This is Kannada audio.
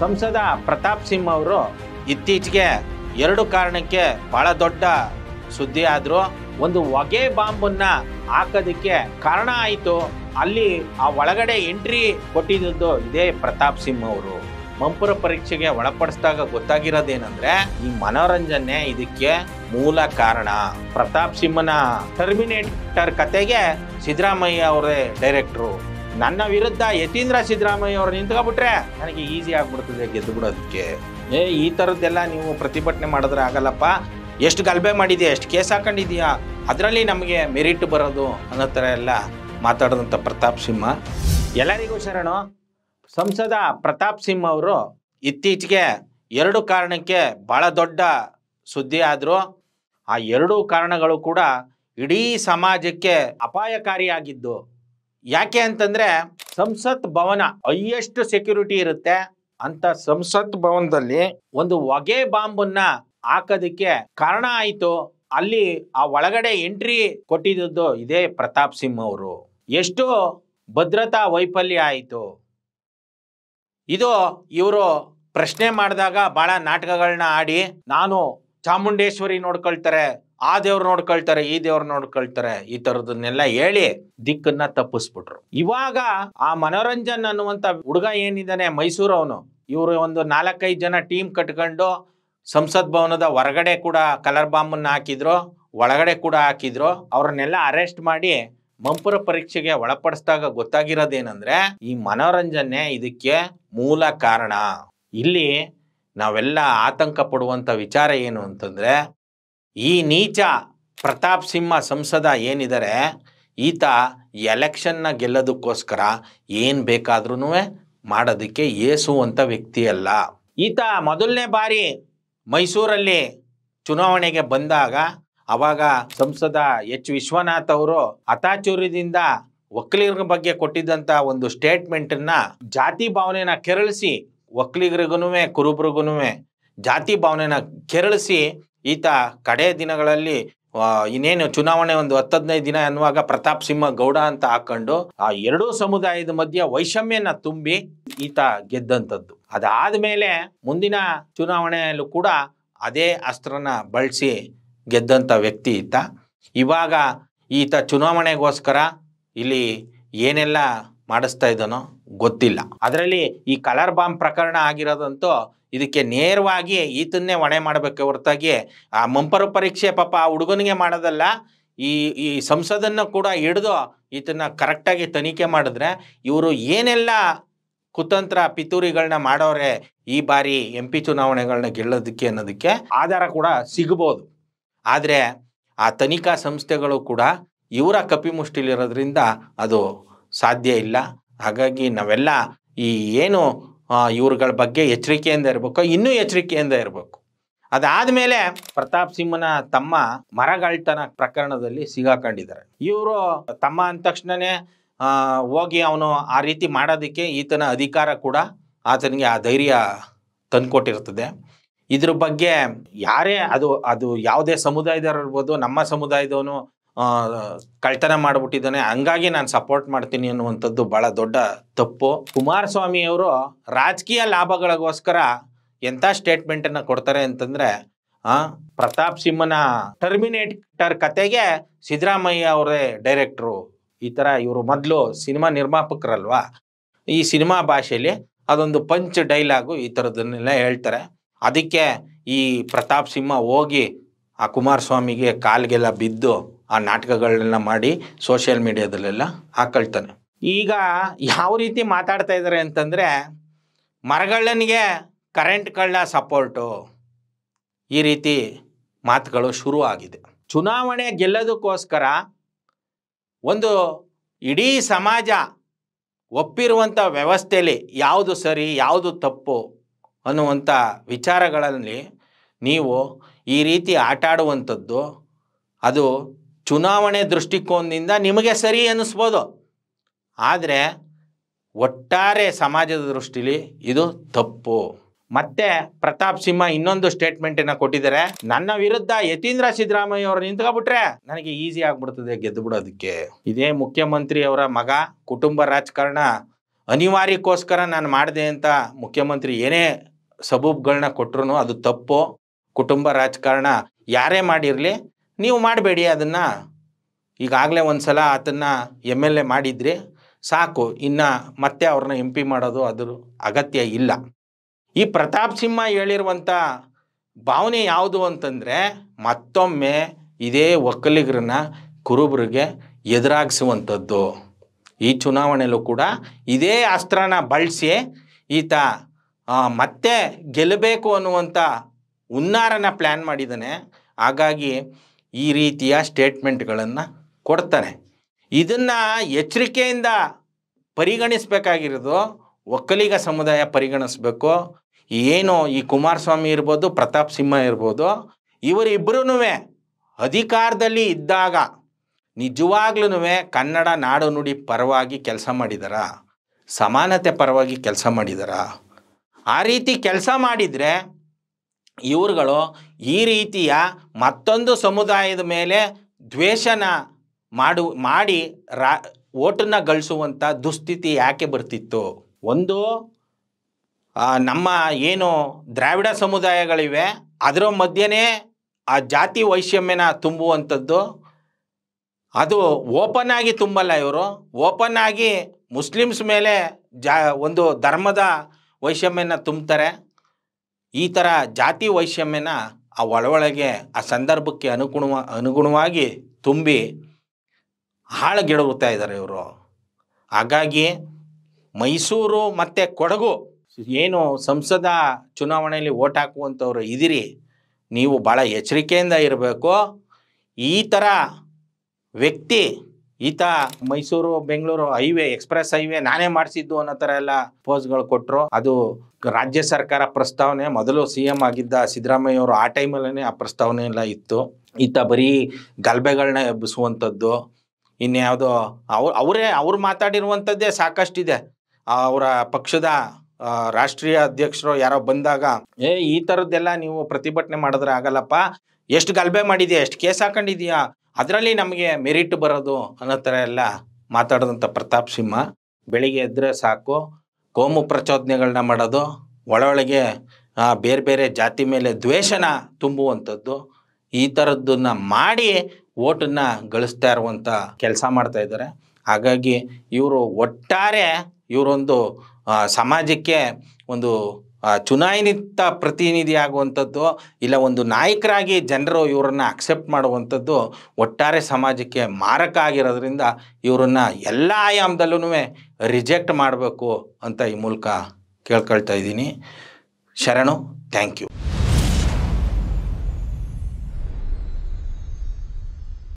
ಸಂಸದ ಪ್ರತಾಪ್ ಸಿಂಹ ಅವರು ಇತ್ತೀಚೆಗೆ ಎರಡು ಕಾರಣಕ್ಕೆ ಬಹಳ ದೊಡ್ಡ ಸುದ್ದಿ ಆದ್ರು ಒಂದು ಹೊಗೆ ಬಾಂಬನ್ನ ಹಾಕೋದಕ್ಕೆ ಕಾರಣ ಆಯಿತು. ಅಲ್ಲಿ ಆ ಒಳಗಡೆ ಎಂಟ್ರಿ ಕೊಟ್ಟಿದ್ದು ಇದೇ ಪ್ರತಾಪ್ ಸಿಂಹ ಅವರು. ಮಂಪುರ ಪರೀಕ್ಷೆಗೆ ಒಳಪಡಿಸಿದಾಗ ಗೊತ್ತಾಗಿರೋದೇನಂದ್ರೆ ಈ ಮನೋರಂಜನೆ ಇದಕ್ಕೆ ಮೂಲ ಕಾರಣ. ಪ್ರತಾಪ್ ಸಿಂಹನ ಟರ್ಮಿನೇಟರ್ ಕತೆಗೆ ಸಿದ್ದರಾಮಯ್ಯ ಅವರೇ ಡೈರೆಕ್ಟ್ರು ನನ್ನ ವಿರುದ್ಧ ಯತೀಂದ್ರ ಸಿದ್ದರಾಮಯ್ಯ ಅವ್ರು ನಿಂತ್ಕೊಬಿಟ್ರೆ ನನಗೆ ಈಸಿ ಆಗ್ಬಿಡ್ತದೆ ಗೆದ್ದು ಬಿಡೋದಕ್ಕೆ ಏ, ಈ ಥರದ್ದೆಲ್ಲ ನೀವು ಪ್ರತಿಭಟನೆ ಮಾಡಿದ್ರೆ ಆಗಲ್ಲಪ್ಪ. ಎಷ್ಟು ಗಲಭೆ ಮಾಡಿದ್ಯಾ, ಎಷ್ಟು ಕೇಸ್ ಹಾಕೊಂಡಿದ್ಯಾ? ಅದರಲ್ಲಿ ನಮಗೆ ಮೆರಿಟ್ ಬರೋದು ಅನ್ನೋ ಥರ ಎಲ್ಲ ಮಾತಾಡಿದಂಥ ಪ್ರತಾಪ್ ಸಿಂಹ. ಎಲ್ಲರಿಗೂ ಶರಣು, ಸಂಸದ ಪ್ರತಾಪ್ ಸಿಂಹ ಅವರು ಇತ್ತೀಚೆಗೆ ಎರಡು ಕಾರಣಕ್ಕೆ ಭಾಳ ದೊಡ್ಡ ಸುದ್ದಿ ಆದರೂ. ಆ ಎರಡೂ ಕಾರಣಗಳು ಕೂಡ ಇಡೀ ಸಮಾಜಕ್ಕೆ ಅಪಾಯಕಾರಿಯಾಗಿದ್ದು. ಯಾಕೆ ಅಂತಂದ್ರೆ ಸಂಸತ್ ಭವನ ಹೈಯೆಸ್ಟ್ ಸೆಕ್ಯೂರಿಟಿ ಇರುತ್ತೆ ಅಂತ ಸಂಸತ್ ಭವನದಲ್ಲಿ ಒಂದು ಹೊಗೆ ಬಾಂಬನ್ನ ಹಾಕೋದಕ್ಕೆ ಕಾರಣ ಆಯಿತು. ಅಲ್ಲಿ ಆ ಒಳಗಡೆ ಎಂಟ್ರಿ ಕೊಟ್ಟಿದ್ದು ಇದೇ ಪ್ರತಾಪ್ ಸಿಂಹ ಅವರು. ಎಷ್ಟು ಭದ್ರತಾ ವೈಫಲ್ಯ ಆಯಿತು. ಇದು ಇವರು ಪ್ರಶ್ನೆ ಮಾಡಿದಾಗ ಬಹಳ ನಾಟಕಗಳನ್ನ ಆಡಿ ನಾನು ಚಾಮುಂಡೇಶ್ವರಿ ನೋಡ್ಕೊಳ್ತಾರೆ ಆ ದೇವ್ರು ನೋಡ್ಕೊಳ್ತಾರೆ ಈ ದೇವ್ರು ನೋಡ್ಕೊಳ್ತಾರೆ ಈ ತರದನ್ನೆಲ್ಲ ಹೇಳಿ ದಿಕ್ಕನ್ನ ತಪ್ಪಿಸ್ಬಿಟ್ರು. ಇವಾಗ ಆ ಮನೋರಂಜನ್ ಅನ್ನುವಂಥ ಹುಡುಗ ಏನಿದ್ದಾನೆ ಮೈಸೂರು ಅವನು. ಇವರು ಒಂದು ನಾಲ್ಕೈದು ಜನ ಟೀಮ್ ಕಟ್ಕೊಂಡು ಸಂಸತ್ ಭವನದ ಹೊರಗಡೆ ಕೂಡ ಕಲರ್ ಬಾಂಬನ್ನ ಹಾಕಿದ್ರು, ಒಳಗಡೆ ಕೂಡ ಹಾಕಿದ್ರು. ಅವ್ರನ್ನೆಲ್ಲ ಅರೆಸ್ಟ್ ಮಾಡಿ ಮಂಪುರ ಪರೀಕ್ಷೆಗೆ ಒಳಪಡಿಸಿದಾಗ ಗೊತ್ತಾಗಿರೋದೇನಂದ್ರೆ, ಈ ಮನೋರಂಜನೆ ಇದಕ್ಕೆ ಮೂಲ ಕಾರಣ. ಇಲ್ಲಿ ನಾವೆಲ್ಲ ಆತಂಕ ಪಡುವಂಥ ವಿಚಾರ ಏನು ಅಂತಂದ್ರೆ ಈ ನೀಚ ಪ್ರತಾಪ್ ಸಿಂಹ ಸಂಸದ ಏನಿದ್ದಾರೆ ಈತ ಎಲೆಕ್ಷನ್ನ ಗೆಲ್ಲೋದಕ್ಕೋಸ್ಕರ ಏನು ಬೇಕಾದ್ರೂ ಮಾಡೋದಕ್ಕೆ ಏಸುವಂಥ ವ್ಯಕ್ತಿ ಅಲ್ಲ ಈತ ಮೊದಲನೇ ಬಾರಿ ಮೈಸೂರಲ್ಲಿ ಚುನಾವಣೆಗೆ ಬಂದಾಗ ಅವಾಗ ಸಂಸದ ಎಚ್ ವಿಶ್ವನಾಥ್ ಅವರು ಹತಾಚೂರ್ಯದಿಂದ ಒಕ್ಕಲಿಗರ ಬಗ್ಗೆ ಕೊಟ್ಟಿದ್ದಂಥ ಒಂದು ಸ್ಟೇಟ್ಮೆಂಟನ್ನ ಜಾತಿ ಭಾವನೆನ ಕೆರಳಿಸಿ ಒಕ್ಕಲಿಗರಿಗೂ ಕುರುಬರಿಗೂ ಜಾತಿ ಭಾವನೆನ ಕೆರಳಿಸಿ ಈತ ಕಡೆ ದಿನಗಳಲ್ಲಿ ಇನ್ನೇನು ಚುನಾವಣೆ ಒಂದು ಹತ್ತು ಹದಿನೈದು ದಿನ ಅನ್ನುವಾಗ ಪ್ರತಾಪ್ ಸಿಂಹ ಗೌಡ ಅಂತ ಹಾಕೊಂಡು ಆ ಎರಡೂ ಸಮುದಾಯದ ಮಧ್ಯೆ ವೈಷಮ್ಯನ ತುಂಬಿ ಈತ ಗೆದ್ದಂಥದ್ದು. ಅದಾದ್ಮೇಲೆ ಮುಂದಿನ ಚುನಾವಣೆಯಲ್ಲೂ ಕೂಡ ಅದೇ ಅಸ್ತ್ರನ ಬಳಸಿ ಗೆದ್ದಂಥ ವ್ಯಕ್ತಿ ಈತ. ಇವಾಗ ಈತ ಚುನಾವಣೆಗೋಸ್ಕರ ಇಲ್ಲಿ ಏನೆಲ್ಲ ಮಾಡಿಸ್ತಾ ಇದ್ದಾನೋ ಗೊತ್ತಿಲ್ಲ. ಅದರಲ್ಲಿ ಈ ಕಲರ್ ಬಾಂಬ್ ಪ್ರಕರಣ ಆಗಿರೋದಂತೂ ಇದಕ್ಕೆ ನೇರವಾಗಿ ಈತನ್ನೇ ಹೊಣೆ ಮಾಡಬೇಕು ಹೊರತಾಗಿ, ಆ ಮಂಪರು ಪರೀಕ್ಷೆ ಪಾಪ ಆ ಹುಡುಗನಿಗೆ ಮಾಡೋದಲ್ಲ, ಈ ಈ ಸಂಸದನ್ನ ಕೂಡ ಹಿಡಿದು ಈತನ ಕರೆಕ್ಟಾಗಿ ತನಿಖೆ ಮಾಡಿದ್ರೆ ಇವರು ಏನೆಲ್ಲ ಕುತಂತ್ರ ಪಿತೂರಿಗಳನ್ನ ಮಾಡೋರೆ ಈ ಬಾರಿ ಎಂ ಪಿ ಚುನಾವಣೆಗಳನ್ನ ಗೆಲ್ಲೋದಕ್ಕೆ ಅನ್ನೋದಕ್ಕೆ ಆಧಾರ ಕೂಡ ಸಿಗ್ಬೋದು. ಆದರೆ ಆ ತನಿಖಾ ಸಂಸ್ಥೆಗಳು ಕೂಡ ಇವರ ಕಪಿಮುಷ್ಟಿಲಿರೋದ್ರಿಂದ ಅದು ಸಾಧ್ಯ ಇಲ್ಲ. ಹಾಗಾಗಿ ನಾವೆಲ್ಲ ಈ ಏನು ಇವ್ರಗಳ ಬಗ್ಗೆ ಎಚ್ಚರಿಕೆಯಿಂದ ಇರಬೇಕು, ಇನ್ನೂ ಎಚ್ಚರಿಕೆಯಿಂದ ಇರಬೇಕು. ಅದಾದಮೇಲೆ ಪ್ರತಾಪ್ ಸಿಂಹನ ತಮ್ಮ ಮರಗಳ್ತನ ಪ್ರಕರಣದಲ್ಲಿ ಸಿಗಾಕೊಂಡಿದ್ದಾರೆ. ಇವರು ತಮ್ಮ ಅಂದ ತಕ್ಷಣನೇ ಹೋಗಿ ಅವನು ಆ ರೀತಿ ಮಾಡೋದಕ್ಕೆ ಈತನ ಅಧಿಕಾರ ಕೂಡ ಆತನಿಗೆ ಆ ಧೈರ್ಯ ತಂದುಕೊಟ್ಟಿರ್ತದೆ. ಇದ್ರ ಬಗ್ಗೆ ಯಾರೇ ಅದು ಅದು ಯಾವುದೇ ಸಮುದಾಯದವ್ರು ಇರ್ಬೋದು, ನಮ್ಮ ಸಮುದಾಯದವನು ಕಳ್ತನ ಮಾಡಿಬಿಟ್ಟಿದ್ದಾನೆ. ಹಂಗಾಗಿ ನಾನು ಸಪೋರ್ಟ್ ಮಾಡ್ತೀನಿ ಅನ್ನುವಂಥದ್ದು ಬಹಳ ದೊಡ್ಡ ತಪ್ಪು. ಕುಮಾರಸ್ವಾಮಿಯವರು ರಾಜಕೀಯ ಲಾಭಗಳಿಗೋಸ್ಕರ ಎಂಥ ಸ್ಟೇಟ್ಮೆಂಟನ್ನು ಕೊಡ್ತಾರೆ ಅಂತಂದರೆ ಪ್ರತಾಪ್ ಸಿಂಹನ ಟರ್ಮಿನೇಟರ್ ಕತೆಗೆ ಸಿದ್ದರಾಮಯ್ಯ ಅವರೇ ಡೈರೆಕ್ಟ್ರು ಈ ಥರ ಇವರು ಮೊದಲು ಸಿನಿಮಾ ನಿರ್ಮಾಪಕರಲ್ವಾ? ಈ ಸಿನಿಮಾ ಭಾಷೆಯಲ್ಲಿ ಅದೊಂದು ಪಂಚ್ ಡೈಲಾಗು ಈ ಥರದನ್ನೆಲ್ಲ ಹೇಳ್ತಾರೆ. ಅದಕ್ಕೆ ಈ ಪ್ರತಾಪ್ ಸಿಂಹ ಹೋಗಿ ಆ ಕುಮಾರಸ್ವಾಮಿಗೆ ಕಾಲ್ಗೆಲ್ಲ ಬಿದ್ದು ಆ ನಾಟಕಗಳನ್ನ ಮಾಡಿ ಸೋಷಿಯಲ್ ಮೀಡಿಯಾದಲ್ಲೆಲ್ಲ ಹಾಕೊಳ್ತಾನೆ. ಈಗ ಯಾವ ರೀತಿ ಮಾತಾಡ್ತಾ ಇದ್ದಾರೆ ಅಂತಂದರೆ ಮರಗಳನಿಗೆ ಕರೆಂಟ್ ಕಳ್ಳ ಸಪೋರ್ಟು ಈ ರೀತಿ ಮಾತುಗಳು ಶುರು ಆಗಿದೆ. ಚುನಾವಣೆ ಗೆಲ್ಲೋದಕ್ಕೋಸ್ಕರ ಒಂದು ಇಡೀ ಸಮಾಜ ಒಪ್ಪಿರುವಂಥ ವ್ಯವಸ್ಥೆಯಲ್ಲಿ ಯಾವುದು ಸರಿ, ಯಾವುದು ತಪ್ಪು ಅನ್ನುವಂಥ ವಿಚಾರಗಳಲ್ಲಿ ನೀವು ಈ ರೀತಿ ಆಟಾಡುವಂಥದ್ದು ಅದು ಚುನಾವಣೆ ದೃಷ್ಟಿಕೋನದಿಂದ ನಿಮಗೆ ಸರಿ ಅನ್ನಿಸ್ಬೋದು ಆದರೆ ಒಟ್ಟಾರೆ ಸಮಾಜದ ದೃಷ್ಟಿಲಿ ಇದು ತಪ್ಪು. ಮತ್ತೆ ಪ್ರತಾಪ್ ಸಿಂಹ ಇನ್ನೊಂದು ಸ್ಟೇಟ್ಮೆಂಟನ್ನು ಕೊಟ್ಟಿದ್ದಾರೆ. ನನ್ನ ವಿರುದ್ಧ ಯತೀಂದ್ರ ಸಿದ್ದರಾಮಯ್ಯ ಅವರು ನಿಂತ್ಕೊಬಿಟ್ರೆ ನನಗೆ ಈಸಿ ಆಗ್ಬಿಡ್ತದೆ ಗೆದ್ದು ಬಿಡೋದಕ್ಕೆ ಇದೇ ಮುಖ್ಯಮಂತ್ರಿ ಅವರ ಮಗ, ಕುಟುಂಬ ರಾಜಕಾರಣ ಅನಿವಾರ್ಯಕ್ಕೋಸ್ಕರ ನಾನು ಮಾಡಿದೆ ಅಂತ ಮುಖ್ಯಮಂತ್ರಿ ಏನೇ ಸಬೂಬ್ಗಳನ್ನ ಕೊಟ್ಟರು ಅದು ತಪ್ಪು. ಕುಟುಂಬ ರಾಜಕಾರಣ ಯಾರೇ ಮಾಡಿರಲಿ ನೀವು ಮಾಡಬೇಡಿ ಅದನ್ನು. ಈಗಾಗಲೇ ಒಂದು ಸಲ ಅದನ್ನು ಎಂ ಎಲ್ ಎ ಮಾಡಿದ್ರಿ ಸಾಕು, ಇನ್ನು ಮತ್ತೆ ಅವ್ರನ್ನ ಎಂ ಪಿ ಮಾಡೋದು ಅದ್ರ ಅಗತ್ಯ ಇಲ್ಲ. ಈ ಪ್ರತಾಪ್ ಸಿಂಹ ಹೇಳಿರುವಂಥ ಭಾವನೆ ಯಾವುದು ಅಂತಂದರೆ ಮತ್ತೊಮ್ಮೆ ಇದೇ ಒಕ್ಕಲಿಗರನ್ನ ಕುರುಬರಿಗೆ ಎದುರಾಗಿಸುವಂಥದ್ದು. ಈ ಚುನಾವಣೆಯಲ್ಲೂ ಕೂಡ ಇದೇ ಅಸ್ತ್ರನ ಬಳಸಿ ಈತ ಮತ್ತೆ ಗೆಲ್ಲಬೇಕು ಅನ್ನುವಂಥ ಹುನ್ನಾರನ ಪ್ಲ್ಯಾನ್ ಮಾಡಿದ್ದಾನೆ. ಹಾಗಾಗಿ ಈ ರೀತಿಯ ಸ್ಟೇಟ್ಮೆಂಟ್ಗಳನ್ನು ಕೊಡ್ತಾನೆ. ಇದನ್ನು ಎಚ್ಚರಿಕೆಯಿಂದ ಪರಿಗಣಿಸಬೇಕಾಗಿರೋದು ಒಕ್ಕಲಿಗ ಸಮುದಾಯ ಪರಿಗಣಿಸ್ಬೇಕು. ಏನು ಈ ಕುಮಾರಸ್ವಾಮಿ ಇರ್ಬೋದು, ಪ್ರತಾಪ್ ಸಿಂಹ ಇರ್ಬೋದು ಇವರಿಬ್ಬರೂ ಅಧಿಕಾರದಲ್ಲಿ ಇದ್ದಾಗ ನಿಜವಾಗ್ಲೂ ಕನ್ನಡ ನಾಡು ನುಡಿ ಪರವಾಗಿ ಕೆಲಸ ಮಾಡಿದಾರ? ಸಮಾನತೆ ಪರವಾಗಿ ಕೆಲಸ ಮಾಡಿದಾರ? ಆ ರೀತಿ ಕೆಲಸ ಮಾಡಿದರೆ ಇವ್ರುಗಳು ಈ ರೀತಿಯ ಮತ್ತೊಂದು ಸಮುದಾಯದ ಮೇಲೆ ದ್ವೇಷನ ಮಾಡು, ಮಾಡಿ ರಾ, ಓಟನ್ನು ಗಳಿಸುವಂಥ ದುಸ್ಥಿತಿ ಯಾಕೆ ಬರ್ತಿತ್ತು? ಒಂದು ನಮ್ಮ ಏನು ದ್ರಾವಿಡ ಸಮುದಾಯಗಳಿವೆ, ಅದರ ಮಧ್ಯೆನೇ ಆ ಜಾತಿ ವೈಷಮ್ಯನ ತುಂಬುವಂಥದ್ದು. ಅದು ಓಪನ್ ಆಗಿ ತುಂಬಲ್ಲ ಇವರು. ಓಪನ್ ಆಗಿ ಮುಸ್ಲಿಮ್ಸ್ ಮೇಲೆ ಜಾ, ಒಂದು ಧರ್ಮದ ವೈಷಮ್ಯನ ತುಂಬ್ತಾರೆ. ಈ ಥರ ಜಾತಿ ವೈಷಮ್ಯನ ಆ ಒಳೊಳಗೆ ಆ ಸಂದರ್ಭಕ್ಕೆ ಅನುಗುಣವ, ಅನುಗುಣವಾಗಿ ತುಂಬಿ ಹಾಳುಗೆಡುತ್ತಾ ಇದ್ದಾರೆ ಇವರು. ಹಾಗಾಗಿ ಮೈಸೂರು ಮತ್ತು ಕೊಡಗು ಏನು ಸಂಸದ ಚುನಾವಣೆಯಲ್ಲಿ ಓಟ್ ಹಾಕುವಂಥವ್ರು ಇದ್ದೀರಿ ನೀವು ಭಾಳ ಎಚ್ಚರಿಕೆಯಿಂದ ಇರಬೇಕು. ಈ ಥರ ವ್ಯಕ್ತಿ ಈತ Mysuru, Bengaluru highway, express highway ನಾನೇ ಮಾಡಿಸಿದ್ದು ಅನ್ನೋ ಥರ ಎಲ್ಲ ಪೋಸ್ಗಳು ಕೊಟ್ಟರು ಅದು ರಾಜ್ಯ ಸರ್ಕಾರ ಪ್ರಸ್ತಾವನೆ, ಮೊದಲು ಸಿ ಎಂ ಆಗಿದ್ದ ಸಿದ್ದರಾಮಯ್ಯ ಅವರು ಆ ಟೈಮಲ್ಲೇ ಆ ಪ್ರಸ್ತಾವನೆ ಎಲ್ಲ ಇತ್ತು. ಈತ ಬರೀ ಗಲಭೆಗಳನ್ನ ಎಬ್ಬಿಸುವಂಥದ್ದು ಇನ್ಯಾವುದೋ ಅವ್ರು, ಅವರೇ ಅವ್ರು ಮಾತಾಡಿರುವಂಥದ್ದೇ ಸಾಕಷ್ಟಿದೆ. ಅವರ ಪಕ್ಷದ ರಾಷ್ಟ್ರೀಯ ಅಧ್ಯಕ್ಷರು ಯಾರೋ ಬಂದಾಗ, ಏ, ಈ ಥರದ್ದೆಲ್ಲ ನೀವು ಪ್ರತಿಭಟನೆ ಮಾಡಿದ್ರೆ ಆಗಲ್ಲಪ್ಪ. ಎಷ್ಟು ಗಲಭೆ ಮಾಡಿದ್ಯಾ? ಎಷ್ಟು ಕೇಸ್ ಹಾಕೊಂಡಿದ್ಯಾ? ಅದರಲ್ಲಿ ನಮಗೆ ಮೆರಿಟ್ ಬರೋದು ಅನ್ನೋ ಥರ ಎಲ್ಲ ಮಾತಾಡಿದಂಥ ಪ್ರತಾಪ್ ಸಿಂಹ, ಬೆಳಿಗ್ಗೆ ಎದ್ದರೆ ಸಾಕು, ಕೋಮು ಪ್ರಚೋದನೆಗಳನ್ನ ಮಾಡೋದು, ಒಳೊಳಗೆ ಬೇರೆ ಬೇರೆ ಜಾತಿ ಮೇಲೆ ದ್ವೇಷನ ತುಂಬುವಂಥದ್ದು, ಈ ಥರದ್ದನ್ನು ಮಾಡಿ ಓಟನ್ನು ಗಳಿಸ್ತಾ ಇರುವಂಥ ಕೆಲಸ ಮಾಡ್ತಾ ಇದ್ದಾರೆ. ಹಾಗಾಗಿ ಇವರು ಒಟ್ಟಾರೆ ಇವರೊಂದು ಸಮಾಜಕ್ಕೆ ಒಂದು ಚುನಾಯಿತ ಪ್ರತಿನಿಧಿ ಆಗುವಂಥದ್ದು ಇಲ್ಲ, ಒಂದು ನಾಯಕರಾಗಿ ಜನರು ಇವರನ್ನ ಅಕ್ಸೆಪ್ಟ್ ಮಾಡುವಂಥದ್ದು ಒಟ್ಟಾರೆ ಸಮಾಜಕ್ಕೆ ಮಾರಕ ಆಗಿರೋದ್ರಿಂದ ಇವರನ್ನ ಎಲ್ಲ ಆಯಾಮದಲ್ಲೂ ರಿಜೆಕ್ಟ್ ಮಾಡಬೇಕು ಅಂತ ಈ ಮೂಲಕ ಕೇಳ್ಕೊಳ್ತಾ ಇದ್ದೀನಿ. ಶರಣು ಥ್ಯಾಂಕ್ ಯು